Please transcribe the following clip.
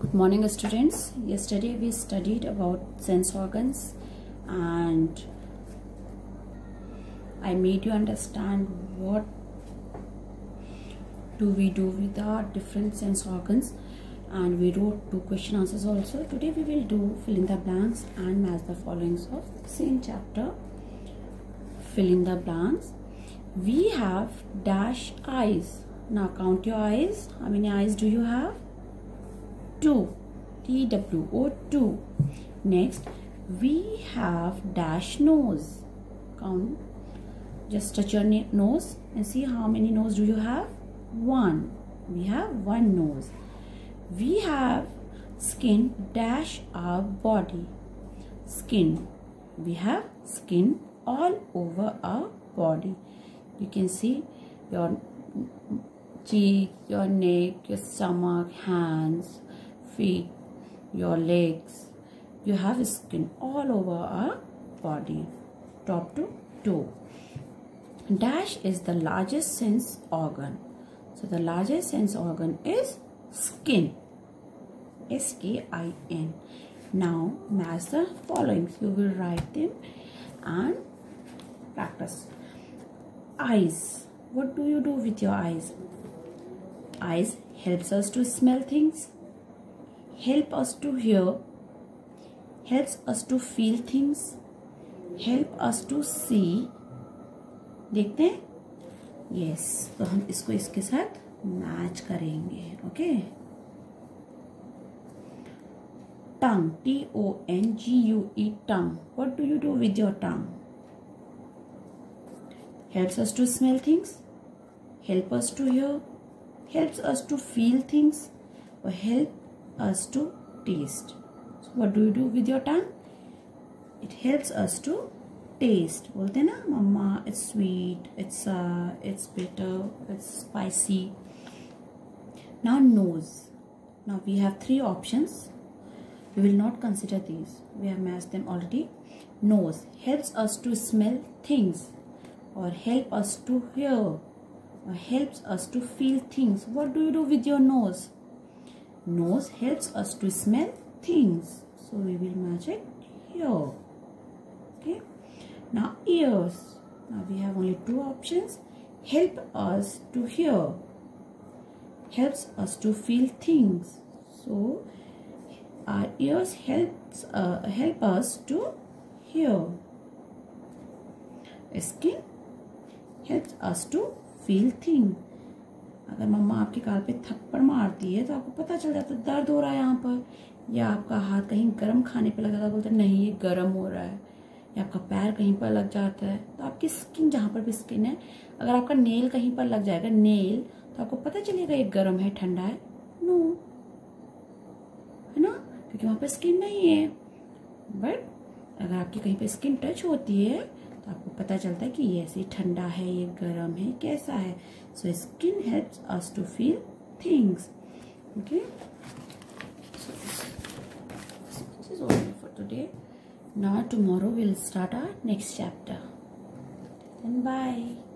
good morning students. Yesterday we studied about sense organs and i made you understand what do we do with our different sense organs. And we wrote two question answers also. Today we will do fill in the blanks and match the followings of same chapter. Fill in the blanks. We have dash eyes. Now count your eyes. How many eyes do you have 2 T W O 2 next we have dash nose. Count. Just touch your nose and see how many nose do you have? One. We have one nose. We have skin dash our body. Skin. We have skin all over our body. You can see your cheek your neck your stomach hands feet, your legs. You have skin all over our body, top to toe. Dash is the largest sense organ. So the largest sense organ is skin. S-K-I-N. Now match the following. You will write them and practice. Eyes. What do you do with your eyes? Eyes helps us to smell things help us to hear, helps us to feel things, help us to see. देखते हैं yes yes, तो हम इसको इसके साथ match करेंगे okay tongue T O N G U E tongue what do you do with your tongue helps us to smell things help us to hear helps us to feel things or help us to taste. So what do you do with your tongue? It helps us to taste. बोलते ना mama it's sweet, it's uh, it's bitter, it's spicy. Now nose. Now we have three options. We will not consider these. We have matched them already. Nose helps us to smell things or help us to hear or helps us to feel things. What do you do with your nose? Nose helps us to smell things. So we will match it here. Okay. Now ears. Now we have only two options. Help us to hear. Helps us to feel things. So our ears helps uh, help us to hear. Skin helps us to feel things. अगर मम्मा आपके गाल पे थप्पड़ मारती है तो आपको पता चल जाता है, दर्द हो रहा है यहाँ पर। या आपका हाथ कहीं गर्म खाने पे लगा था, बोलते नहीं, ये गर्म हो रहा है। या आपका पैर कहीं पर लग जाता है तो आपकी स्किन जहाँ पर भी स्किन है, अगर आपका नेल कहीं पर लग जाएगा नेल तो आपको पता चलेगा ये गर्म है, ठंडा है? नो है ना? क्योंकि वहाँ पर स्किन नहीं है। बट अगर आपकी कहीं पर स्किन टच होती है तो आपको पता चलता है कि ये ऐसे ठंडा है ये गर्म है कैसा है so skin helps us to feel things okay is all for today now tomorrow we'll start our next chapter Then bye